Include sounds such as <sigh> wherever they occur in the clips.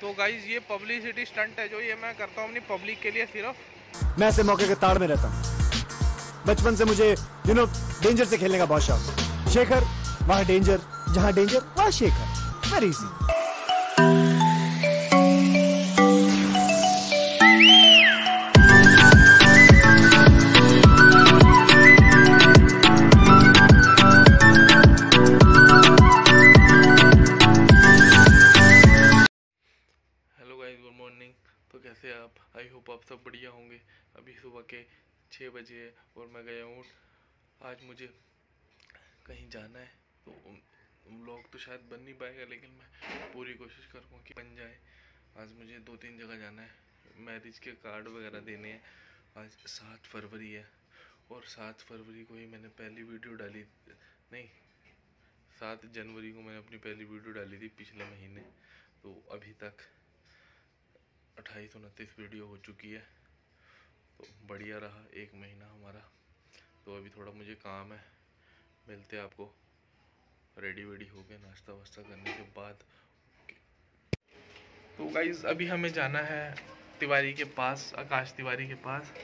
तो गाइज़ ये publicity stunt है जो ये मैं करता हूँ अपनी पब्लिक के लिए सिर्फ़। मैं ऐसे मौके के ताड़ में रहता हूँ। बचपन से मुझे यू नो डेंजर से खेलने का बहुत शौक शेखर, वहाँ डेंजर जहाँ डेंजर वहाँ शेखर। वेरी इजी बजे है और मैं गया हूँ। आज मुझे कहीं जाना है तो व्लॉग तो शायद बन नहीं पाएगा, लेकिन मैं पूरी कोशिश करूँगा कि बन जाए। आज मुझे दो तीन जगह जाना है। मैरिज के कार्ड वगैरह देने हैं। आज सात फरवरी है और सात फरवरी को ही मैंने पहली वीडियो डाली। नहीं, सात जनवरी को मैंने अपनी पहली वीडियो डाली थी पिछले महीने। तो अभी तक अट्ठाईस उनतीस वीडियो हो चुकी है। तो बढ़िया रहा एक महीना हमारा। तो अभी थोड़ा मुझे काम है। मिलते आपको। रेडी वेडी हो गए नाश्ता वास्ता करने के बाद। तो गाइज़ अभी हमें जाना है तिवारी के पास, आकाश तिवारी के पास।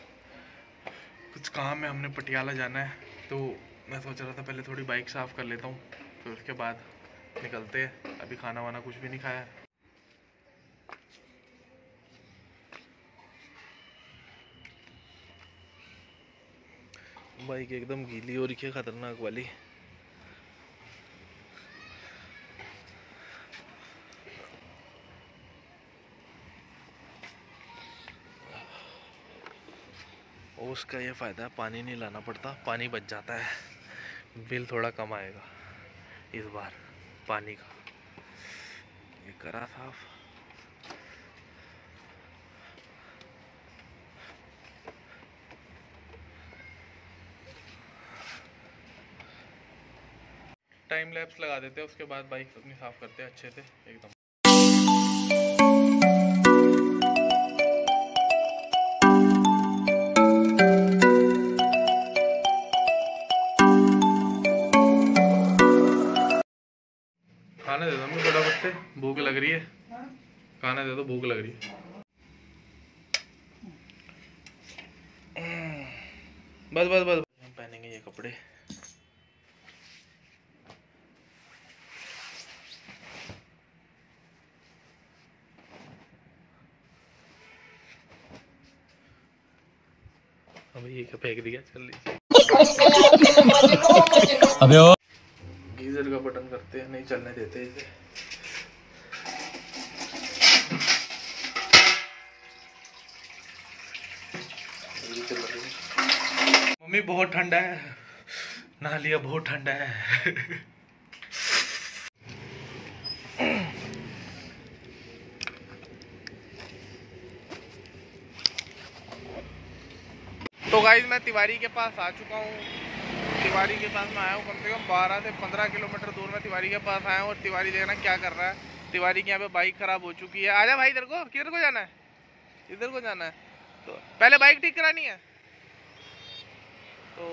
कुछ काम है, हमने पटियाला जाना है। तो मैं सोच रहा था पहले थोड़ी बाइक साफ़ कर लेता हूँ। फिर तो उसके बाद निकलते हैं। अभी खाना वाना कुछ भी नहीं खाया। बाइक एकदम गीली हो रही है खतरनाक वाली। और उसका ये फ़ायदा है पानी नहीं लाना पड़ता, पानी बच जाता है। बिल थोड़ा कम आएगा इस बार, पानी का। ये करा साफ़ टाइम लैप्स लगा देते हैं उसके बाद बाइक अपनी साफ़ करते हैं अच्छे से एकदम। खाना दे दो मम्मी फटाफट से भूख लग रही है। खाना दे दो भूख लग रही है। बस बस बस हम पहनेंगे ये कपड़े अबे अबे ओ। गीजर का बटन करते हैं नहीं चलने देते इसे। मम्मी बहुत ठंडा है। नहा लिया बहुत ठंडा है। <laughs> गाइज़ मैं तिवारी के पास आ चुका हूँ। तिवारी के पास मैं आया हूँ कम से कम बारह से पंद्रह किलोमीटर दूर में तिवारी के पास आया हूँ और तिवारी देखना क्या कर रहा है। तिवारी की यहाँ पे बाइक खराब हो चुकी है। आजा भाई, इधर को, किधर को जाना है? इधर को जाना है। तो पहले बाइक ठीक करानी है? तो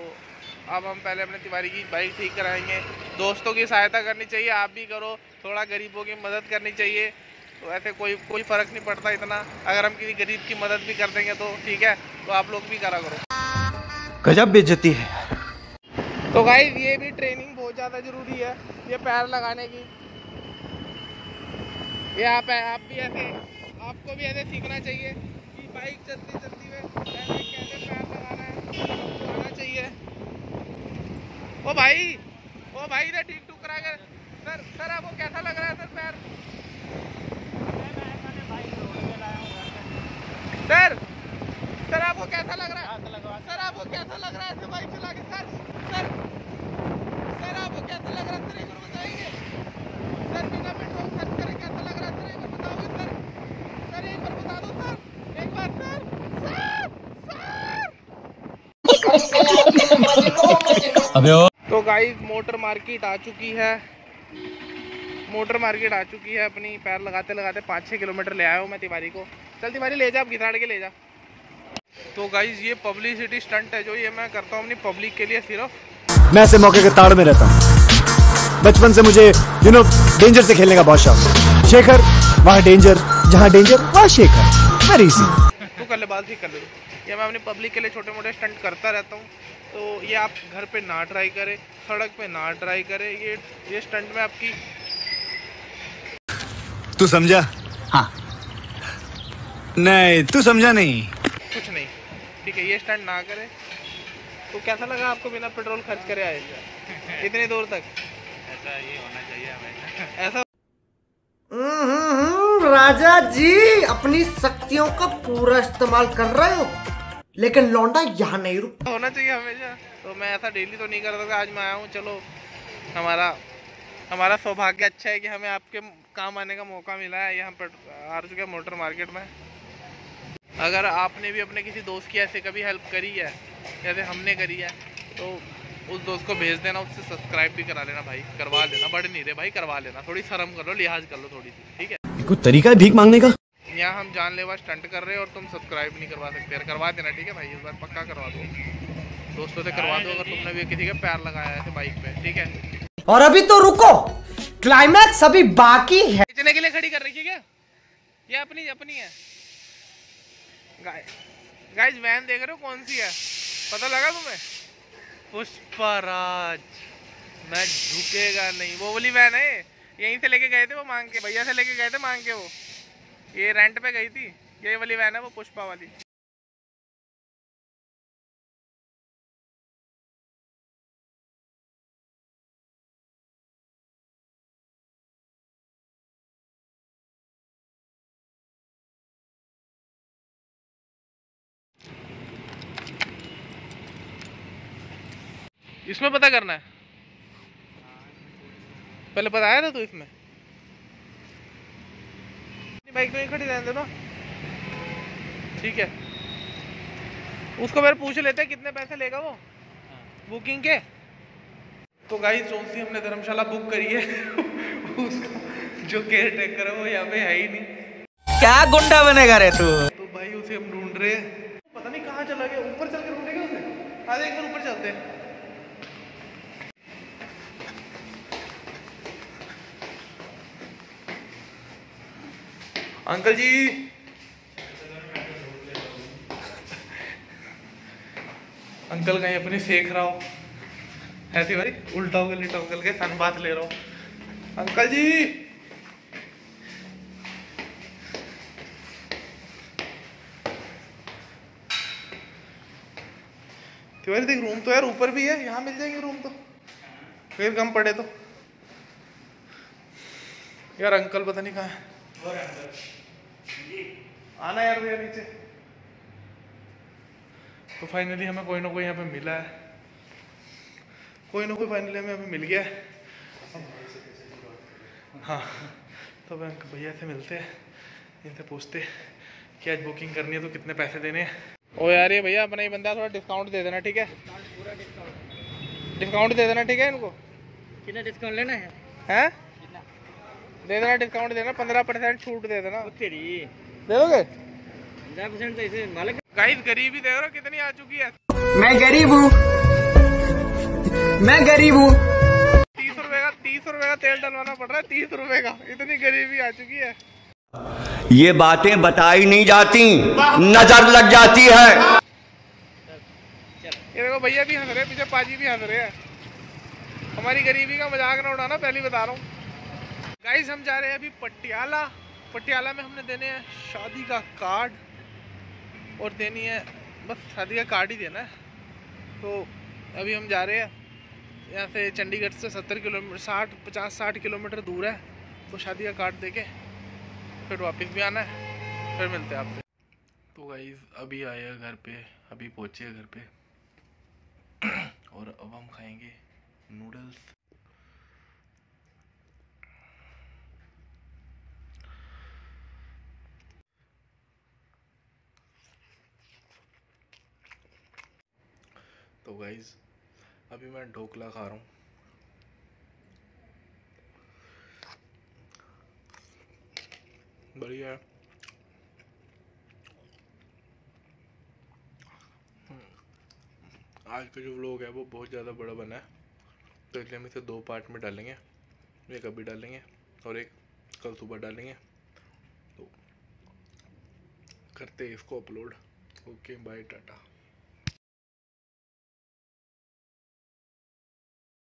अब हम पहले अपने तिवारी की बाइक ठीक कराएँगे। दोस्तों की सहायता करनी चाहिए, आप भी करो। थोड़ा गरीबों की मदद करनी चाहिए। तो ऐसे कोई कोई फ़र्क नहीं पड़ता इतना। अगर हम किसी गरीब की मदद भी कर देंगे तो ठीक है। तो आप लोग भी करा करो। गजब बेइज्जती है। तो गाइस ये भी ट्रेनिंग बहुत ज़्यादा ज़रूरी है, ये पैर लगाने की। ये आप आप भी ऐसे, आपको भी ऐसे सीखना चाहिए कि बाइक चलती चलती हुए पहले कैसे पैर लगाना है आना चाहिए। ओ भाई ओ भाई, इधर ठीक टूक करा कर। सर सर, आपको कैसा लग रहा है, सर, पैर? सर सर, आपको कैसा लग रहा है? आपको कैसा लग रहा है? ऐसे बाइक चला के सर सर सर आपको कैसा लग रहा है? सर एक बार बताएँगे सर बिना पेट्रोल खर्च करे कैसा लग रहा है? सर एक बार बताओगे सर। सर एक बार बता दो सर। एक बार सर सर सर। अबे तो गाइस मोटर मार्केट आ चुकी है। मोटर मार्केट आ चुकी है अपनी। पैर लगाते लगाते पाँच छः किलोमीटर ले आया हूँ मैं तिवारी को। चल तिवारी ले जा आप घिसाड़ के ले जा। तो गाइज़ ये पब्लिसिटी स्टंट है जो ये मैं करता हूँ अपनी पब्लिक के लिए सिर्फ़। मैं ऐसे मौके के ताड़ में रहता हूँ। बचपन से मुझे यू नो डेंजर से खेलने का बहुत शौक शेखर वहाँ डेंजर जहाँ डेंजर वहाँ शेखर। वेरी इजी तू कर ले बाल ठीक कर ले। ये मैं अपनी पब्लिक के लिए छोटे मोटे स्टंट करता रहता हूँ। तो ये आप घर पे ना ट्राई करें सड़क पे ना ट्राई करें। ये ये स्टंट में आपकी तू समझा? हाँ। नहीं तू समझा नहीं। कुछ नहीं। ठीक है ये स्टंट ना करें। तो कैसा लगा आपको बिना पेट्रोल खर्च करे आए? <laughs> इतनी दूर तक। ऐसा ये होना चाहिए हमें ऐसा हम्म, राजा जी अपनी शक्तियों का पूरा इस्तेमाल कर रहे हो। लेकिन लौंडा यहाँ नहीं रुक होना चाहिए हमेशा। तो मैं ऐसा डेली तो नहीं कर सकता आज मैं आया हूँ चलो। हमारा हमारा सौभाग्य अच्छा है कि हमें आपके काम आने का मौका मिला है। यहाँ पर आ चुके हैं मोटर मार्केट में। अगर आपने भी अपने किसी दोस्त की ऐसे कभी हेल्प करी है जैसे हमने करी है तो उस दोस्त को भेज देना उससे सब्सक्राइब भी करा लेना भाई करवा लेना बढ़ नहीं रहे भाई करवा लेना थोड़ी शर्म कर लो लिहाज कर लो थोड़ी सी ठीक है? कुछ तरीका है भीख मांगने का? यहाँ हम जानलेवा स्टंट कर रहे हैं और तुम सब्सक्राइब नहीं करवा सकते यार करवा देना ठीक है भाई? इस बार पक्का करवा दो। दोस्तों से करवा दो अगर तुमने भी किसी का पैर लगाया है बाइक पे ठीक है? और अभी तो रुको! क्लाइमैक्स अभी बाकी है। बेचने के लिए खड़ी कर रखी है क्या? ये अपनी अपनी है। गाइस वैन देख रहे हो कौन सी है? पता लगा तुम्हें? पुष्पराज। मैं झुकेगा नहीं। वो वाली वैन है यहीं से लेके गए थे वो मांग के। भैया से लेके गए थे मांग के वो। ये रेंट पे गई थी। ये वाली वैन है वो पुष्पा वाली। इसमें पता करना है। पहले बताया था तू इसमें? बाइक में खड़ी रहने दो ना। ठीक है। उसको मेरे पूछ लेते हैं कितने पैसे लेगा वो। बुकिंग के। तो गाइस जो सी हमने धर्मशाला बुक करी है <laughs> उसका जो केयर टेकर है वो यहाँ पे है ही नहीं। क्या गुंडा बनेगा रे तू? तो भाई उसे हम ढूंढ रहे हैं। पता नहीं कहाँ चला गया ऊपर चल के ढूंढेगा उसे? आज एक बार ऊपर चलते हैं। अंकल जी। अंकल कहीं अपनी सेक रहा हो। ऐसी भाई, उल्टा होकर लेटा अंकल के सन बात ले रहा हूँ। अंकल जी। तिवारी देख रूम तो यार ऊपर भी है, यहाँ मिल जाएँगे रूम तो। फिर कम पड़े तो। यार, अंकल पता नहीं कहाँ है। आना यार भैया नीचे। तो फाइनली हमें कोई ना कोई यहाँ पे मिला है। कोई ना कोई फाइनली हमें यहाँ पे मिल गया है। हाँ तो अब भैया से मिलते हैं। इनसे पूछते हैं कि आज बुकिंग करनी है तो कितने पैसे देने हैं। ओ यार ये भैया अपना ही बंदा थोड़ा डिस्काउंट दे देना ठीक है? डिस्काउंट दे देना ठीक है इनको? कितना डिस्काउंट लेना है? हैं? दे देना डिस्काउंट देना पंद्रह परसेंट छूट दे देना। तेरी। दे दोगे? पंद्रह परसेंट तो इसे मालिक गाइस गरीबी देख रहे हो कितनी आ चुकी है। मैं गरीब हूँ। मैं गरीब हूँ। तीस रुपए का तीस रुपए का तेल डलवाना पड़ रहा है तीस रुपए का। इतनी गरीबी आ चुकी है। ये बातें बताई नहीं जाती नज़र लग जाती है। ये देखो भैया भी हंस रहे पीछे पाजी भी हंस रहे हैं। हमारी गरीबी का मज़ाक ना उड़ाना पहले बता रहा हूँ। गाइस हम जा रहे हैं अभी पटियाला। पटियाला में हमने देने हैं शादी का कार्ड और देनी है, बस शादी का कार्ड ही देना है। तो अभी हम जा रहे हैं, यहाँ से चंडीगढ़ से सत्तर किलोमीटर साठ, पचास, साठ किलोमीटर दूर है। तो शादी का कार्ड दे के फिर वापस भी आना है, फिर मिलते हैं आपसे। तो गाइस अभी आए घर पे, अभी पहुँचे घर पे। <clears throat> और अब हम खाएँगे नूडल्स तो गाइस अभी मैं ढोकला खा रहा हूँ। बढ़िया है। आज का जो व्लॉग है, वो बहुत ज़्यादा बड़ा बना है। तो इसलिए हम इसे दो पार्ट में डालेंगे। एक अभी डालेंगे और एक कल सुबह डालेंगे। तो करते हैं इसको अपलोड ओके बाय टाटा